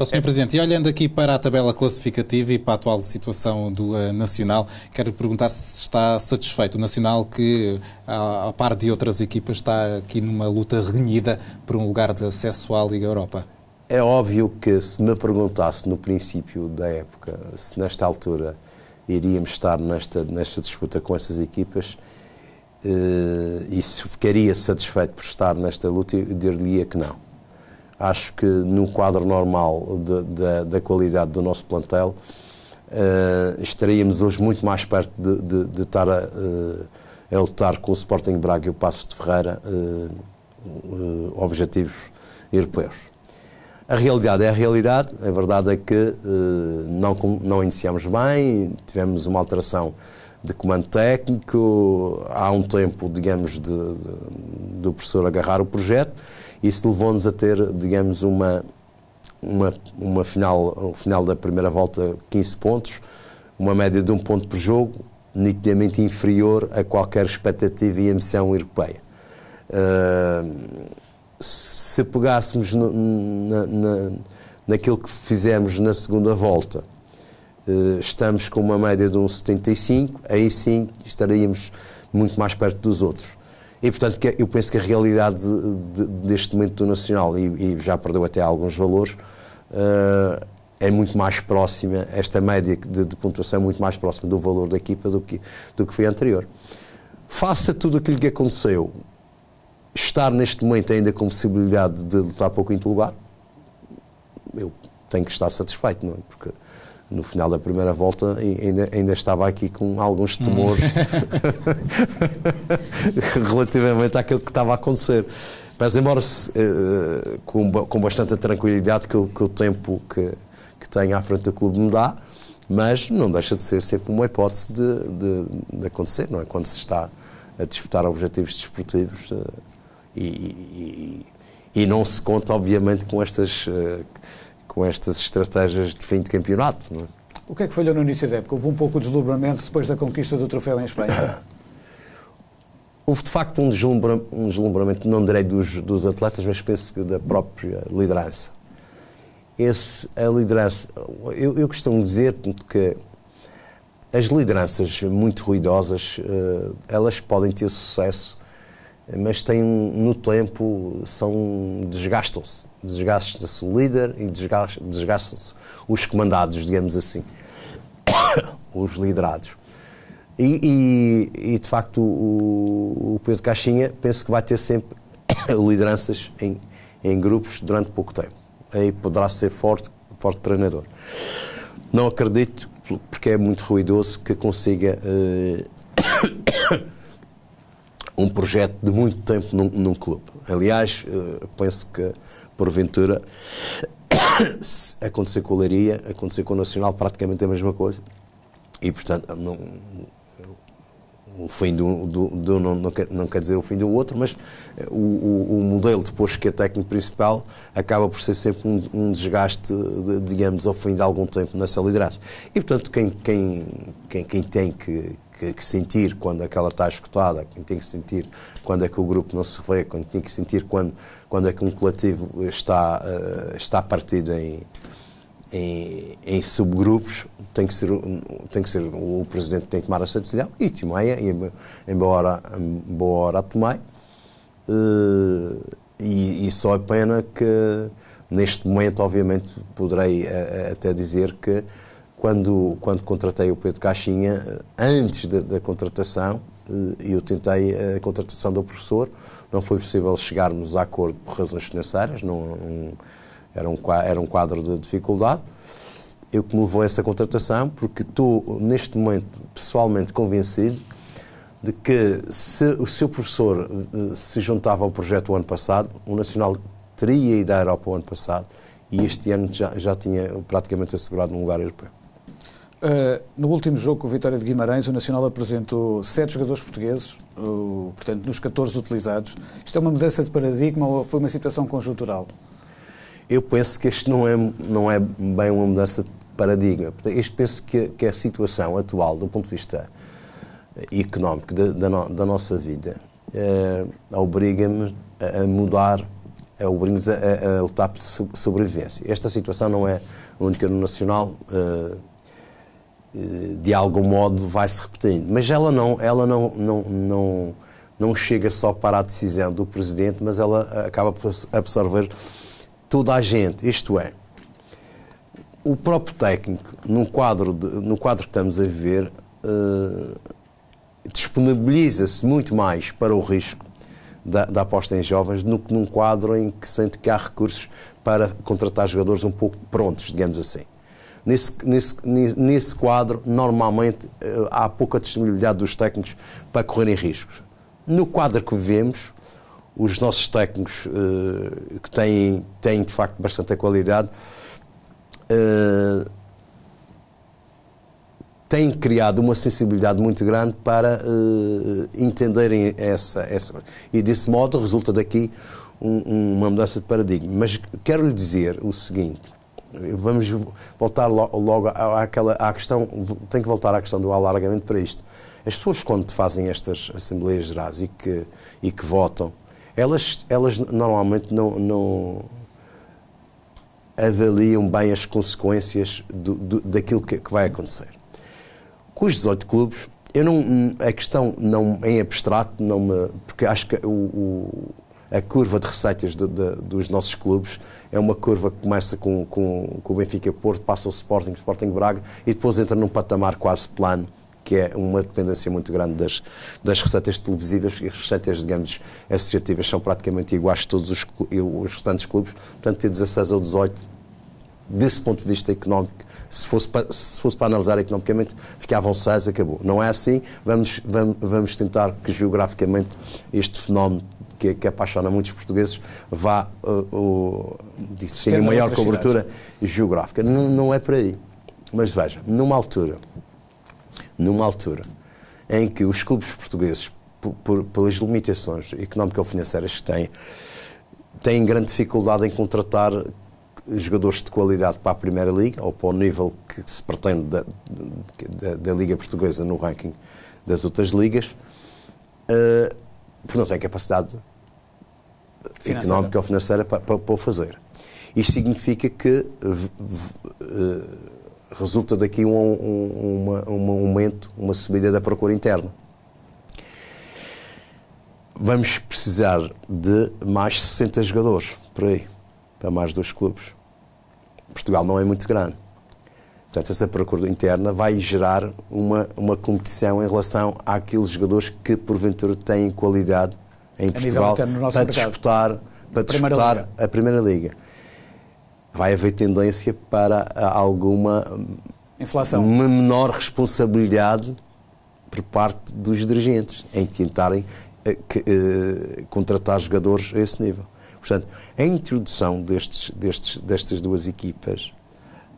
Oh, Sr. É. Presidente, e olhando aqui para a tabela classificativa e para a atual situação do uh, Nacional, quero perguntar se está satisfeito. O Nacional, que, a, a par de outras equipas, está aqui numa luta renhida por um lugar de acesso à Liga Europa. É óbvio que se me perguntasse no princípio da época se nesta altura iríamos estar nesta, nesta disputa com essas equipas uh, e se ficaria satisfeito por estar nesta luta, eu diria que não Acho que no quadro normal de, de, da qualidade do nosso plantel, uh, estaríamos hoje muito mais perto de, de, de estar a, uh, a, lutar com o Sporting Braga e o Passos de Ferreira uh, objetivos europeus. A realidade é a realidade, a verdade é que não, não iniciamos bem, tivemos uma alteração de comando técnico, há um tempo, digamos, de, de, do professor agarrar o projeto, isso levou-nos a ter, digamos, uma, uma, uma final, final da primeira volta 15 pontos, uma média de um ponto por jogo, nitidamente inferior a qualquer expectativa e emoção europeia. Uh, se pegássemos no, na, na, naquilo que fizemos na segunda volta, uh, estamos com uma média de um 75, aí sim estaríamos muito mais perto dos outros. E, portanto, eu penso que a realidade deste momento do Nacional, e, já perdeu até alguns valores, uh, é muito mais próxima, esta média de, de, pontuação é muito mais próxima do valor da equipa do que, do que foi anterior. Faça tudo aquilo que aconteceu, estar neste momento ainda com possibilidade de lutar para o quinto lugar, eu tenho que estar satisfeito, não é? Porque no final da primeira volta ainda, ainda estava aqui com alguns temores hum. relativamente àquilo que estava a acontecer. Mas, embora uh, com, com bastante tranquilidade que, que o tempo que, que tenho à frente do clube me dá, mas não deixa de ser sempre uma hipótese de, de, de acontecer, não é? Quando se está a disputar objetivos desportivos uh, e, e, e, não se conta, obviamente, com estas. Uh, com estas estratégias de fim de campeonato. É? O que é que falhou no início da época? Houve um pouco de deslumbramento depois da conquista do troféu em Espanha? Houve de facto um deslumbramento, um deslumbramento não direi dos, dos atletas, mas penso que da própria liderança. Esse, a liderança, eu, eu costumo dizer que as lideranças muito ruidosas, eh, elas podem ter sucesso mas têm no tempo são desgastam-se. Desgastam-se o líder e desgastam-se os comandados digamos assim. Os liderados. E, e, e de facto o, o, Pedro Caixinha penso que vai ter sempre lideranças em, em grupos durante pouco tempo. Aí poderá ser forte forte treinador. Não acredito porque é muito ruidoso que consiga uh, um projeto de muito tempo num, num clube. Aliás, uh, penso que, porventura, acontecer com o Leiria, acontecer com o Nacional, praticamente a mesma coisa. E, portanto, não, o fim do, do, não, não, quer, não, quer, dizer o fim do outro, mas eh, o, o, o, modelo depois que é técnico principal acaba por ser sempre um, um desgaste, de, digamos, ao fim de algum tempo nessa liderança. E, portanto, quem, quem, quem, quem tem que, que, que, sentir quando aquela está escutada, quem tem que sentir quando é que o grupo não se vê, quem tem que sentir quando, quando é que um coletivo está, uh, está partido em, em, em, subgrupos, tem que, ser, tem que ser o Presidente tem que tomar essa decisão e tomei, em boa hora, em boa hora a tomei. Uh, e, e, só é pena que neste momento, obviamente, poderei uh, até dizer que quando, quando contratei o Pedro Caixinha, antes da, da contratação, eh, eu tentei a contratação do professor, não foi possível chegarmos a acordo por razões financeiras, não, um, era, um, era um quadro de dificuldade. Eu que me levou a essa contratação, porque estou, neste momento, pessoalmente convencido de que se o seu professor eh, se juntava ao projeto o ano passado, o Nacional teria ido à Europa o ano passado e este ano já, já tinha praticamente assegurado um lugar europeu. Uh, no último jogo com o Vitória de Guimarães, o Nacional apresentou sete jogadores portugueses, uh, portanto, nos 14 utilizados. Isto é uma mudança de paradigma ou foi uma situação conjuntural? Eu penso que isto não é, não é bem uma mudança de paradigma. Isto penso que, que a situação atual, do ponto de vista económico da, da, no, da nossa vida, uh, obriga-me a, a, mudar obriga-nos a, a, lutar por sobrevivência. Esta situação não é única no Nacional, uh, de algum modo vai-se repetindo, mas ela não, ela não, não, não, não chega só para a decisão do Presidente, mas ela acaba por absorver toda a gente, isto é, o próprio técnico, no quadro, de, no quadro que estamos a viver, uh, disponibiliza-se muito mais para o risco da, da, aposta em jovens do que num quadro em que sente que há recursos para contratar jogadores um pouco prontos, digamos assim. Nesse, nesse, nesse quadro, normalmente, uh, há pouca disponibilidade dos técnicos para correrem riscos. No quadro que vivemos, os nossos técnicos, uh, que têm, têm de facto bastante qualidade, uh, têm criado uma sensibilidade muito grande para uh, entenderem essa, essa. E desse modo resulta daqui um, uma mudança de paradigma. Mas quero lhe dizer o seguinte: vamos voltar logo àquela, à questão, tenho que voltar à questão do alargamento para isto. As pessoas, quando fazem estas Assembleias Gerais e que, e que votam, elas, elas normalmente não, não avaliam bem as consequências do, do, daquilo que, que, vai acontecer. Com os 18 clubes, eu não, a questão não, em abstrato, não me, porque acho que o, o, a curva de receitas de, de, dos nossos clubes é uma curva que começa com, com, com o Benfica Porto, passa o Sporting, Sporting Braga e depois entra num patamar quase plano que é uma dependência muito grande das, das receitas televisivas e as receitas, digamos, associativas são praticamente iguais a todos os, os restantes clubes, portanto, ter 16 ou 18 desse ponto de vista económico, se fosse para, se fosse para analisar economicamente, ficavam seis, acabou. Não é assim, vamos, vamos, vamos tentar que geograficamente este fenómeno que, que apaixona muitos portugueses vá uh, uh, tenha maior cobertura cidades. geográfica. Não, não é por aí. Mas veja, numa altura, numa altura em que os clubes portugueses, por, por, pelas limitações económico-financeiras que têm, têm grande dificuldade em contratar jogadores de qualidade para a Primeira Liga, ou para o nível que se pretende da, da, da Liga Portuguesa no ranking das outras ligas, uh, porque não tem capacidade financeira. económica ou financeira para, para, para, o fazer. Isto significa que uh, resulta daqui um, um, uma, um aumento, uma subida da procura interna. Vamos precisar de mais 60 jogadores, por aí para mais dois clubes. Portugal não é muito grande. Portanto, essa procura interna vai gerar uma, uma competição em relação àqueles jogadores que, porventura, têm qualidade em a Portugal para disputar, para disputar a Primeira Liga. Vai haver tendência para alguma Inflação. uma menor responsabilidade por parte dos dirigentes em tentarem uh, que, uh, contratar jogadores a esse nível. Portanto, a introdução destes, destes, destas duas equipas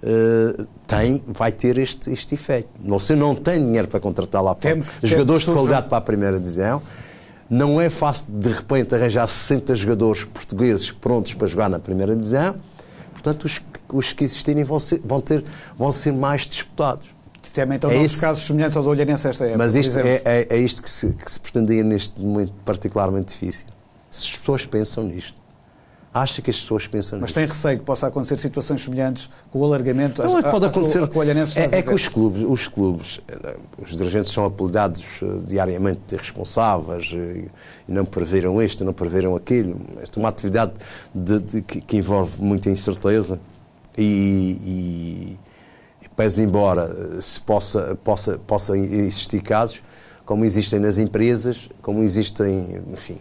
uh, tem, vai ter este, este efeito. Você não tem dinheiro para contratar lá jogadores de qualidade para a primeira divisão. Não é fácil, de repente, arranjar 60 jogadores portugueses prontos para jogar na primeira divisão. Portanto, os, os que existirem vão ser, vão, ter, vão ser mais disputados. Também estão é casos semelhantes ao do Olhanense esta época. Mas isto é, é, é, isto que se, que se pretendia neste momento particularmente difícil. Se as pessoas pensam nisto, acha que as pessoas pensam Mas tem receio que possa acontecer situações semelhantes com o alargamento? Não, a, pode acontecer. A, a, é, é que os clubes, os clubes, eh, os dirigentes são apelidados eh, diariamente de irresponsáveis eh, e não previram isto, não previram aquilo. Esta é uma atividade de, de, que, que, envolve muita incerteza e, e pese embora se possa, possa, possa existir casos, como existem nas empresas, como existem, enfim,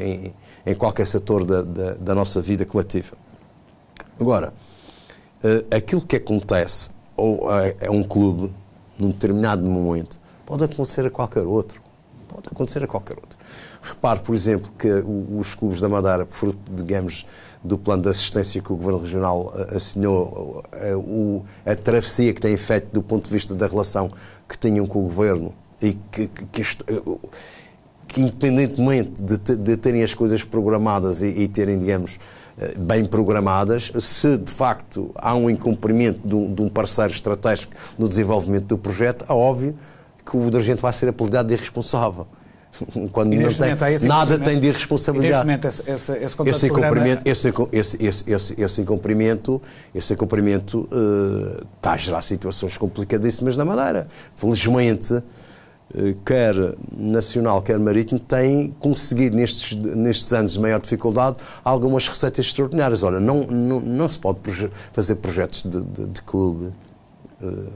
em, em qualquer setor da, da, da nossa vida coletiva. Agora, uh, aquilo que acontece ou a, a um clube num determinado momento pode acontecer a qualquer outro. Pode acontecer a qualquer outro. Repare, por exemplo, que os clubes da Madeira, fruto, digamos, do plano de assistência que o Governo Regional eh, assinou, a, travessia que têm feito do ponto de vista da relação que tinham com o Governo e que, que, que que independentemente de, de, terem as coisas programadas e, e, terem, digamos, eh, bem programadas, se de facto há um incumprimento de um, de um parceiro estratégico no desenvolvimento do projeto, é óbvio que o dirigente vai ser apelidado de irresponsável. quando não tem, nada tem de irresponsabilidade. Esse, esse, esse, esse incumprimento, esse, esse, esse, esse, esse incumprimento, esse incumprimento uh, está a gerar situações complicadíssimas na Madeira. Felizmente, quer nacional, quer marítimo, tem conseguido nestes, nestes anos de maior dificuldade algumas receitas extraordinárias. Olha, não, não, não se pode proje fazer projetos de, de, de clube, uh,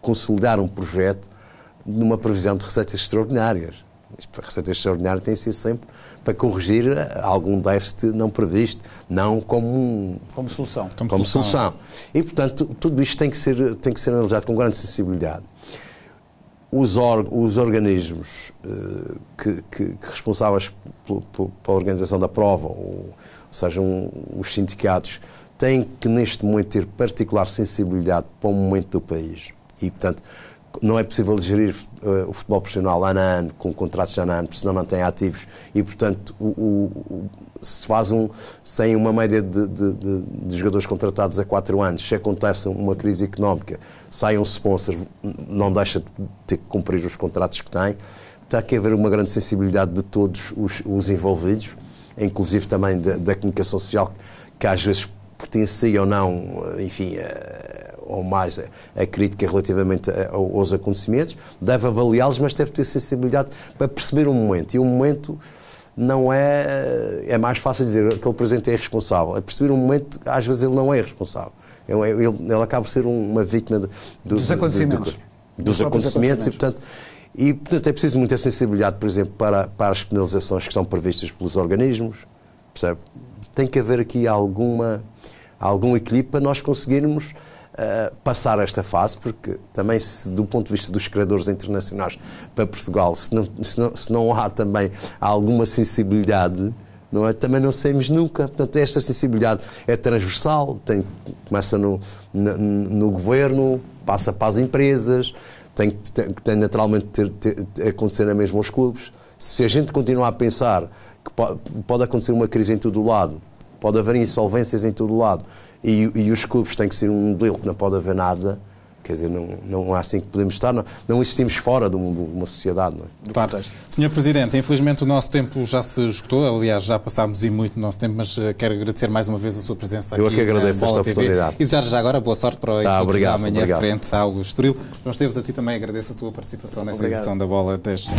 consolidar um projeto numa previsão de receitas extraordinárias. A receita extraordinária tem sido sempre para corrigir algum déficit não previsto, não como, um, como solução. Como, como solução. E, portanto, tudo isto tem que ser, tem que ser analisado com grande sensibilidade. Os, or, os organismos uh, que, que, que, responsáveis pela organização da prova, ou, ou seja, um, os sindicatos, têm que, neste momento, ter particular sensibilidade para o momento do país. E, portanto, não é possível gerir uh, o futebol profissional ano a ano, com contratos ano a ano, porque senão não tem ativos e, portanto, o, o, se faz um, sem uma média de, de, de, de, jogadores contratados a 4 anos, se acontece uma crise económica, sai um sponsor, não deixa de ter que cumprir os contratos que tem. Tem que haver uma grande sensibilidade de todos os, os envolvidos, inclusive também da, da comunicação social, que às vezes pertencia ou não, enfim, ou mais a, crítica relativamente aos acontecimentos, deve avaliá-los, mas deve ter sensibilidade para perceber o momento. E o momento não é. É mais fácil dizer que aquele presidente é responsável. É perceber um momento, às vezes ele não é responsável. Ele, ele, ele acaba por ser uma vítima do, dos acontecimentos. Do, dos, dos acontecimentos, acontecimentos, e, portanto. E, portanto, é preciso muita sensibilidade, por exemplo, para, para as penalizações que são previstas pelos organismos, percebe? Tem que haver aqui alguma, algum equilíbrio para nós conseguirmos uh, passar esta fase, porque também, se, do ponto de vista dos criadores internacionais para Portugal, se não, se não, se não há também alguma sensibilidade, não é? também não saímos nunca. Portanto, esta sensibilidade é transversal, tem, começa no, no, no governo, passa para as empresas, tem que tem, naturalmente ter, ter, acontecer na mesma aos clubes. Se a gente continuar a pensar que pode, pode acontecer uma crise em todo o lado, pode haver insolvências em todo o lado, e, e, os clubes têm que ser um modelo que não pode haver nada. Quer dizer, não, não é assim que podemos estar, não, não existimos fora de uma sociedade. Não é? Claro. Senhor Presidente, infelizmente o nosso tempo já se esgotou, aliás, já passámos e muito o nosso tempo, mas uh, quero agradecer mais uma vez a sua presença Eu aqui. Eu é que agradeço esta TV. oportunidade. E desejar já agora boa sorte para o tá, obrigado, amanhã obrigado. frente ao Estoril. João Esteves, a ti também agradeço a tua participação nesta obrigado. edição da Bola deste.